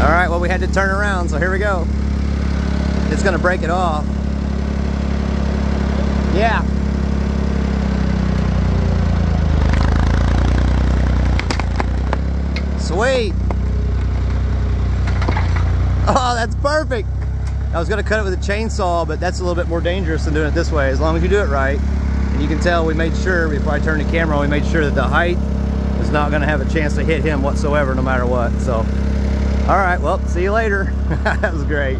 All right, well, we had to turn around, so here we go. It's gonna break it off. Yeah. Sweet. Oh, that's perfect. I was gonna cut it with a chainsaw, but that's a little bit more dangerous than doing it this way, as long as you do it right. And you can tell we made sure, before I turned the camera we made sure that the height is not gonna have a chance to hit him whatsoever, no matter what, so. All right, well, see you later. that was great.